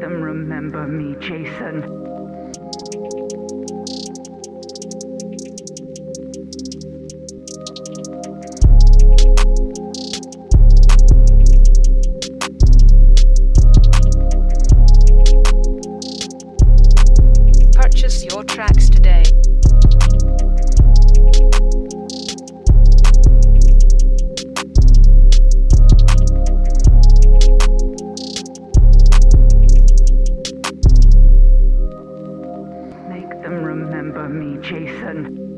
them remember me, Jason. Jason.